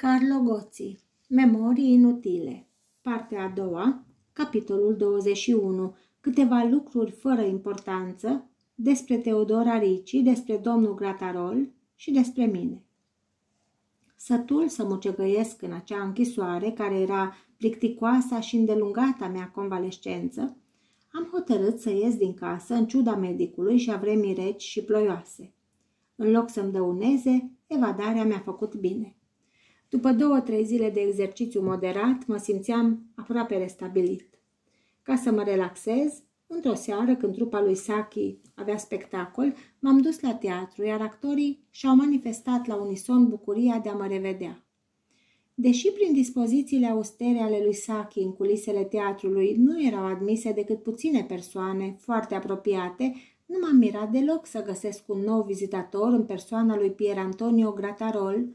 Carlo Gozzi Memorii inutile Partea a doua Capitolul 21 Câteva lucruri fără importanță despre Teodora Ricci, despre domnul Gratarol și despre mine. Sătul să mucegăiesc în acea închisoare, care era plicticoasa și îndelungata mea convalescență, am hotărât să ies din casă în ciuda medicului și a vremii reci și ploioase. În loc să-mi dăuneze, evadarea mi-a făcut bine. După două-trei zile de exercițiu moderat, mă simțeam aproape restabilit. Ca să mă relaxez, într-o seară, când trupa lui Saki avea spectacol, m-am dus la teatru, iar actorii și-au manifestat la unison bucuria de a mă revedea. Deși prin dispozițiile austere ale lui Saki în culisele teatrului nu erau admise decât puține persoane foarte apropiate, nu m-am mirat deloc să găsesc un nou vizitator în persoana lui Pier Antonio Gratarol,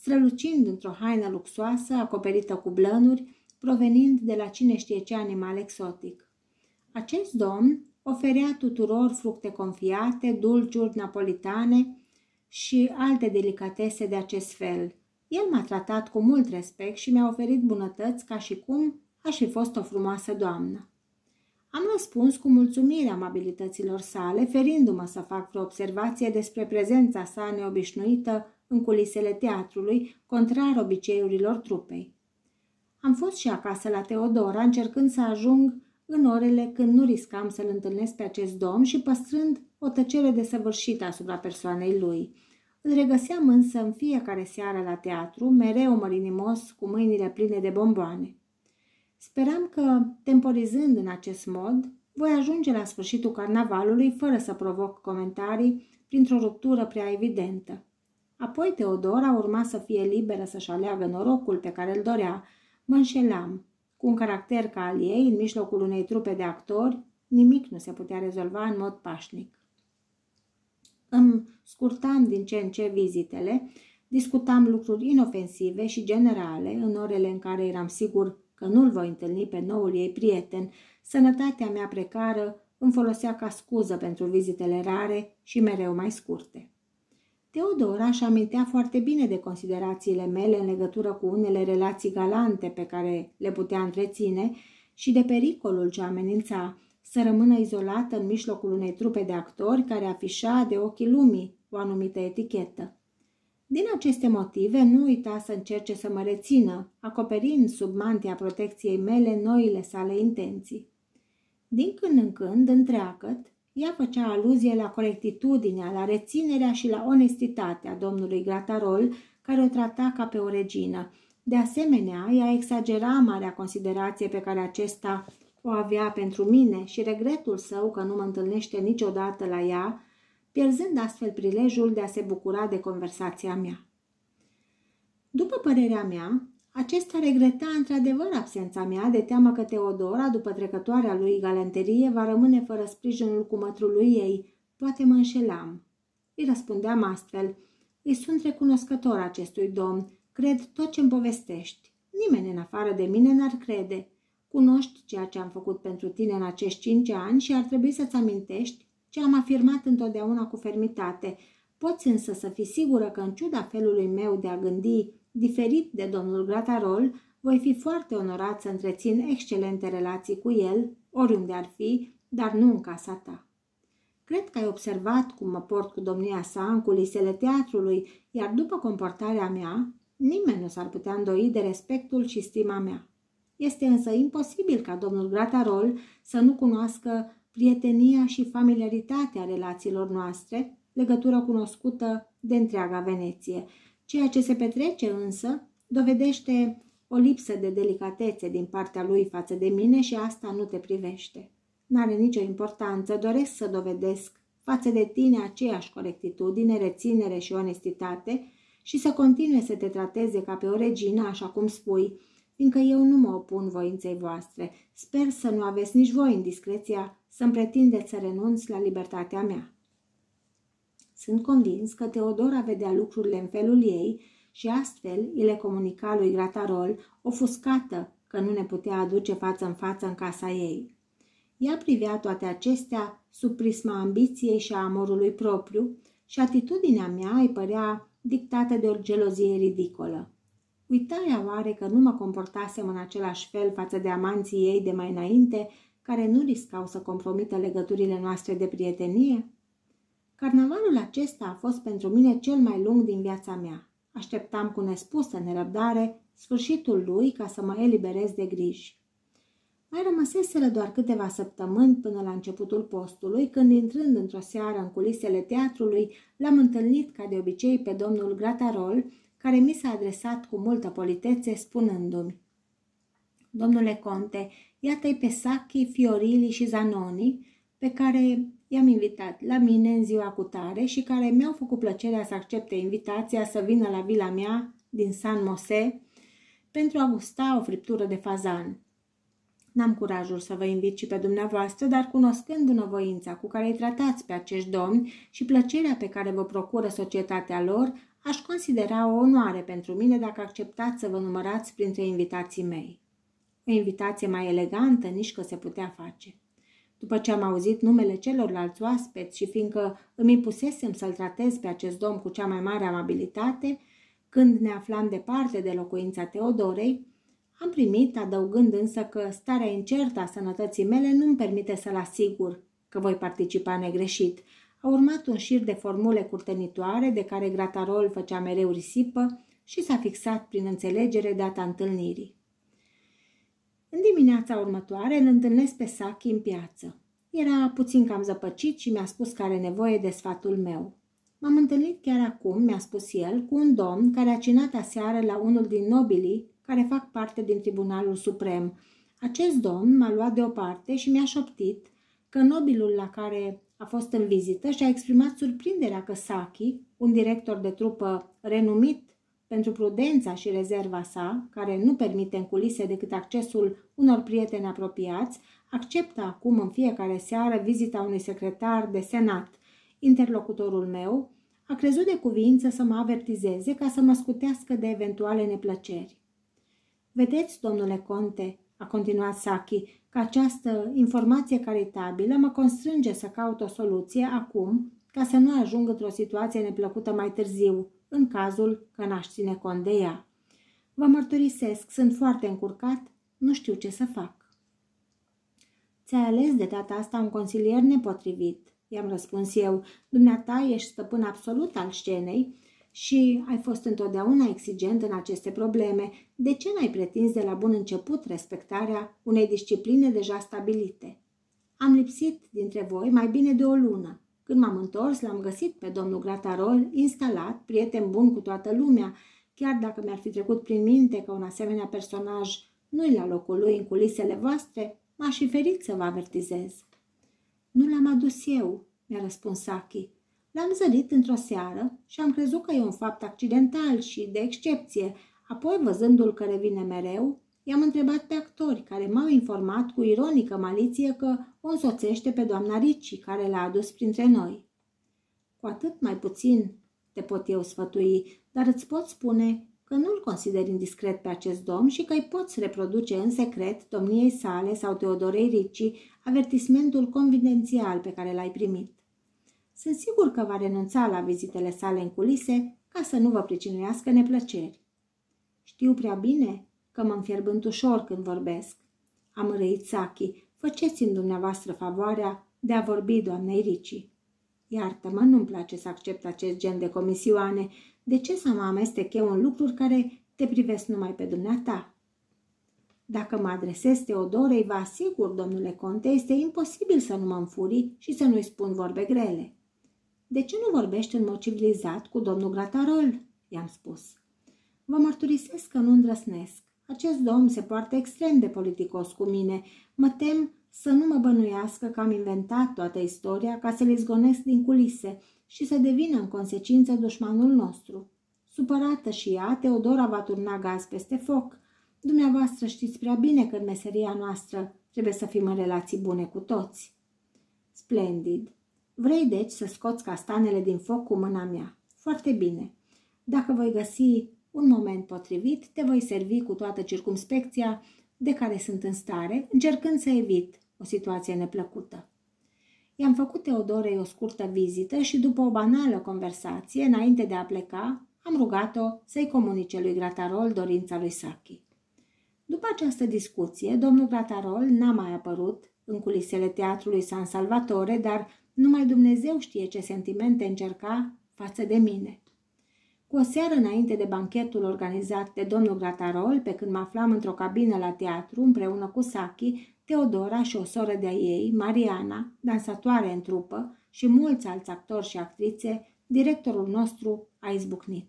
strălucind într-o haină luxoasă acoperită cu blănuri, provenind de la cine știe ce animal exotic. Acest domn oferea tuturor fructe confiate, dulciuri napolitane și alte delicatese de acest fel. El m-a tratat cu mult respect și mi-a oferit bunătăți ca și cum aș fi fost o frumoasă doamnă. Am răspuns cu mulțumire amabilităților sale, ferindu-mă să fac vreo observație despre prezența sa neobișnuită în culisele teatrului, contrar obiceiurilor trupei. Am fost și acasă la Teodora, încercând să ajung în orele când nu riscam să-l întâlnesc pe acest domn și păstrând o tăcere desăvârșită asupra persoanei lui. Îl regăseam însă în fiecare seară la teatru, mereu mărinimos, cu mâinile pline de bomboane. Speram că, temporizând în acest mod, voi ajunge la sfârșitul carnavalului fără să provoc comentarii printr-o ruptură prea evidentă. Apoi Teodora urma să fie liberă să-și aleagă norocul pe care îl dorea. Mă înșelam. Cu un caracter ca al ei, în mijlocul unei trupe de actori, nimic nu se putea rezolva în mod pașnic. Îmi scurtam din ce în ce vizitele, discutam lucruri inofensive și generale în orele în care eram sigur că nu-l voi întâlni pe noul ei prieten. Sănătatea mea precară îmi folosea ca scuză pentru vizitele rare și mereu mai scurte. Teodora își amintea foarte bine de considerațiile mele în legătură cu unele relații galante pe care le putea întreține și de pericolul ce amenința să rămână izolată în mijlocul unei trupe de actori care afișa de ochii lumii o anumită etichetă. Din aceste motive, nu uita să încerce să mă rețină, acoperind sub mantia protecției mele noile sale intenții. Din când în când, întreagăt, ea făcea aluzie la corectitudinea, la reținerea și la onestitatea domnului Gratarol, care o trata ca pe o regină. De asemenea, ea exagera marea considerație pe care acesta o avea pentru mine și regretul său că nu mă întâlnește niciodată la ea, pierzând astfel prilejul de a se bucura de conversația mea. După părerea mea, acesta regreta într-adevăr absența mea de teamă că Teodora, după trecătoarea lui galanterie, va rămâne fără sprijinul cumătrului ei. Poate mă înșelam. Îi răspundeam astfel. Îi sunt recunoscător acestui domn. Cred tot ce-mi povestești. Nimeni în afară de mine n-ar crede. Cunoști ceea ce am făcut pentru tine în acești cinci ani și ar trebui să-ți amintești ce am afirmat întotdeauna cu fermitate. Poți însă să fii sigură că în ciuda felului meu de a gândi diferit de domnul Gratarol, voi fi foarte onorat să întrețin excelente relații cu el, oriunde ar fi, dar nu în casa ta. Cred că ai observat cum mă port cu domnia sa în culisele teatrului, iar după comportarea mea, nimeni nu s-ar putea îndoi de respectul și stima mea. Este însă imposibil ca domnul Gratarol să nu cunoască prietenia și familiaritatea relațiilor noastre, legătură cunoscută de întreaga Veneție. Ceea ce se petrece însă dovedește o lipsă de delicatețe din partea lui față de mine și asta nu te privește. N-are nicio importanță, doresc să dovedesc față de tine aceeași corectitudine, reținere și onestitate și să continue să te trateze ca pe o regină, așa cum spui, fiindcă eu nu mă opun voinței voastre. Sper să nu aveți nici voi indiscreția să-mi pretindeți să renunț la libertatea mea. Sunt convins că Teodora vedea lucrurile în felul ei și astfel îi le comunica lui Gratarol, ofuscată că nu ne putea aduce față în față în casa ei. Ea privea toate acestea sub prisma ambiției și a amorului propriu și atitudinea mea îi părea dictată de o gelozie ridicolă. Uita ea oare că nu mă comportasem în același fel față de amanții ei de mai înainte, care nu riscau să compromită legăturile noastre de prietenie? Carnavalul acesta a fost pentru mine cel mai lung din viața mea. Așteptam cu nespusă nerăbdare sfârșitul lui ca să mă eliberez de griji. Mai rămăseseră doar câteva săptămâni până la începutul postului, când, intrând într-o seară în culisele teatrului, l-am întâlnit ca de obicei pe domnul Gratarol, care mi s-a adresat cu multă politețe, spunându-mi Domnule conte, iată-i pe Sacchi, Fiorili și Zanoni, pe care i-am invitat la mine în ziua cu tare și care mi-au făcut plăcerea să accepte invitația să vină la vila mea din San Mose pentru a gusta o friptură de fazan. N-am curajul să vă invit și pe dumneavoastră, dar cunoscând bunăvoința cu care îi tratați pe acești domni și plăcerea pe care vă procură societatea lor, aș considera o onoare pentru mine dacă acceptați să vă numărați printre invitații mei. O invitație mai elegantă nici că se putea face. După ce am auzit numele celorlalți oaspeți și fiindcă îmi pusesem să-l tratez pe acest domn cu cea mai mare amabilitate, când ne aflam departe de locuința Teodorei, am primit, adăugând însă că starea incertă a sănătății mele nu-mi permite să-l asigur că voi participa negreșit. A urmat un șir de formule curtenitoare de care Gratarol făcea mereu risipă și s-a fixat prin înțelegere data întâlnirii. În dimineața următoare îl întâlnesc pe Saki în piață. Era puțin cam zăpăcit și mi-a spus că are nevoie de sfatul meu. M-am întâlnit chiar acum, mi-a spus el, cu un domn care a cinat aseară la unul din nobilii care fac parte din Tribunalul Suprem. Acest domn m-a luat deoparte și mi-a șoptit că nobilul la care a fost în vizită și-a exprimat surprinderea că Saki, un director de trupă renumit pentru prudența și rezerva sa, care nu permite în culise decât accesul unor prieteni apropiați, acceptă acum în fiecare seară vizita unui secretar de senat. Interlocutorul meu a crezut de cuvință să mă avertizeze ca să mă scutească de eventuale neplăceri. Vedeți, domnule conte, a continuat Saki, că această informație caritabilă mă constrânge să caut o soluție acum, ca să nu ajung într-o situație neplăcută mai târziu, în cazul că n-aș ține cont de ea. Vă mărturisesc, sunt foarte încurcat, nu știu ce să fac. Ți-ai ales de data asta un consilier nepotrivit, i-am răspuns eu. Dumneata ești stăpân absolut al scenei și ai fost întotdeauna exigent în aceste probleme. De ce n-ai pretins de la bun început respectarea unei discipline deja stabilite? Am lipsit dintre voi mai bine de o lună. Când m-am întors, l-am găsit pe domnul Gratarol, instalat, prieten bun cu toată lumea, chiar dacă mi-ar fi trecut prin minte că un asemenea personaj nu-i la locul lui în culisele voastre, m-aș fi ferit să vă avertizez. Nu l-am adus eu, mi-a răspuns Saki. L-am zărit într-o seară și am crezut că e un fapt accidental și de excepție. Apoi, văzându-l că revine mereu, i-am întrebat pe actori care m-au informat cu ironică maliție că o însoțește pe doamna Ricci, care l-a adus printre noi. Cu atât mai puțin te pot eu sfătui, dar îți pot spune că nu-l consider indiscret pe acest domn și că îi poți reproduce în secret domniei sale sau Teodorei Ricci avertismentul confidențial pe care l-ai primit. Sunt sigur că va renunța la vizitele sale în culise ca să nu vă pricinuiască neplăceri. Știu prea bine că mă înfierbânt ușor când vorbesc. Am răit Saki, făceți-mi dumneavoastră favoarea de a vorbi doamnei Ricci. Iartă-mă, nu-mi place să accept acest gen de comisioane. De ce să mă amestec eu în lucruri care te privesc numai pe dumneata? Dacă mă adresez Teodorei, vă asigur, domnule conte, este imposibil să nu mă înfuri și să nu-i spun vorbe grele. De ce nu vorbești în mod civilizat cu domnul Gratarol?" i-am spus. Vă mărturisesc că nu îndrăsnesc. Acest domn se poartă extrem de politicos cu mine. Mă tem să nu mă bănuiască că am inventat toată istoria ca să le zgonesc din culise și să devină în consecință dușmanul nostru. Supărată și ea, Teodora va turna gaz peste foc. Dumneavoastră știți prea bine că în meseria noastră trebuie să fim în relații bune cu toți. Splendid. Vrei deci să scoți castanele din foc cu mâna mea. Foarte bine. Dacă voi găsi un moment potrivit, te voi servi cu toată circumspecția de care sunt în stare, încercând să evit o situație neplăcută. I-am făcut Teodorei o scurtă vizită și după o banală conversație, înainte de a pleca, am rugat-o să-i comunice lui Gratarol dorința lui Saki. După această discuție, domnul Gratarol n-a mai apărut în culisele teatrului San Salvatore, dar numai Dumnezeu știe ce sentimente încerca față de mine. Cu o seară înainte de banchetul organizat de domnul Gratarol, pe când mă aflam într-o cabină la teatru împreună cu Saki, Teodora și o soră de-a ei, Mariana, dansatoare în trupă, și mulți alți actori și actrițe, directorul nostru a izbucnit.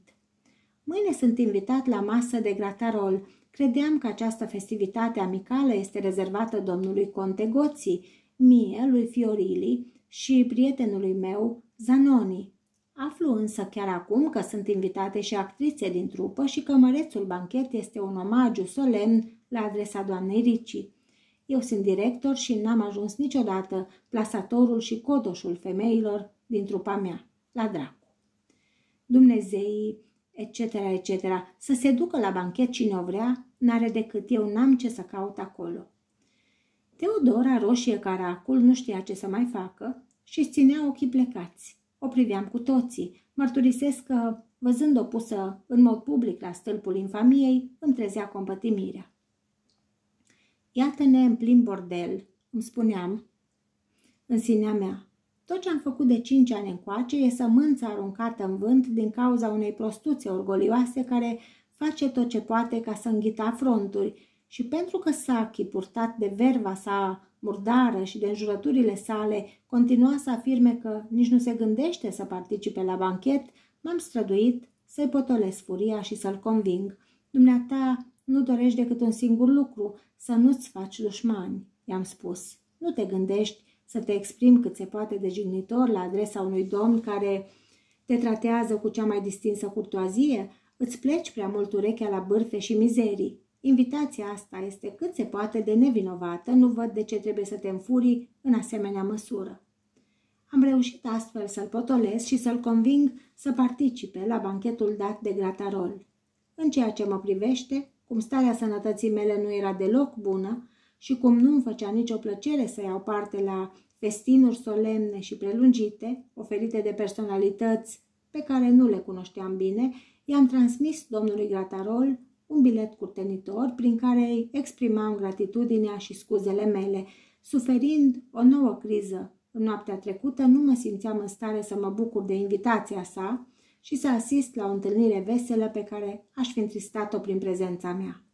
Mâine sunt invitat la masă de Gratarol. Credeam că această festivitate amicală este rezervată domnului Conte Goții, mie, lui Fiorili și prietenului meu, Zanoni. Aflu însă chiar acum că sunt invitate și actrițe din trupă și că mărețul banchet este un omagiu solemn la adresa doamnei Ricci. Eu sunt director și n-am ajuns niciodată plasatorul și codoșul femeilor din trupa mea, la dracu. Dumnezeii, etc., etc., să se ducă la banchet cine o vrea, n-are decât eu n-am ce să caut acolo. Teodora, roșie caracul, nu știa ce să mai facă și ținea ochii plecați. O priveam cu toții. Mărturisesc că, văzând-o pusă în mod public la stâlpul infamiei, îmi trezea compătimirea. Iată-ne în plin bordel, îmi spuneam în sinea mea. Tot ce am făcut de cinci ani încoace e sămânța aruncată în vânt din cauza unei prostuțe orgolioase care face tot ce poate ca să înghita fronturi și pentru că Saki, purtat de verva sa murdară și de înjurăturile sale, continua să afirme că nici nu se gândește să participe la banchet, m-am străduit să-i potolesc furia și să-l conving. Dumneata nu dorești decât un singur lucru, să nu-ți faci dușmani, i-am spus. Nu te gândești să te exprimi cât se poate de jignitor la adresa unui domn care te tratează cu cea mai distinsă curtoazie, îți pleci prea mult urechea la bârfe și mizerii. Invitația asta este cât se poate de nevinovată, nu văd de ce trebuie să te înfurii în asemenea măsură. Am reușit astfel să-l potolesc și să-l conving să participe la banchetul dat de Gratarol. În ceea ce mă privește, cum starea sănătății mele nu era deloc bună și cum nu îmi făcea nicio plăcere să iau parte la festinuri solemne și prelungite, oferite de personalități pe care nu le cunoșteam bine, i-am transmis domnului Gratarol un bilet curtenitor prin care îi exprimam gratitudinea și scuzele mele. Suferind o nouă criză în noaptea trecută, nu mă simțeam în stare să mă bucur de invitația sa și să asist la o întâlnire veselă pe care aș fi întristat-o prin prezența mea.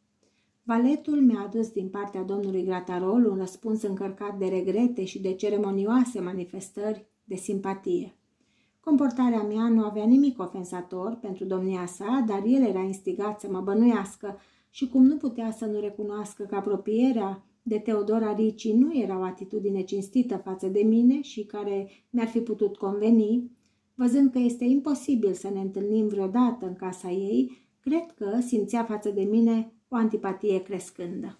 Valetul mi-a adus din partea domnului Gratarol un răspuns încărcat de regrete și de ceremonioase manifestări de simpatie. Comportarea mea nu avea nimic ofensator pentru domnia sa, dar el era instigat să mă bănuiască și cum nu putea să nu recunoască că apropierea de Teodora Ricci nu era o atitudine cinstită față de mine și care mi-ar fi putut conveni, văzând că este imposibil să ne întâlnim vreodată în casa ei, cred că simțea față de mine o antipatie crescândă.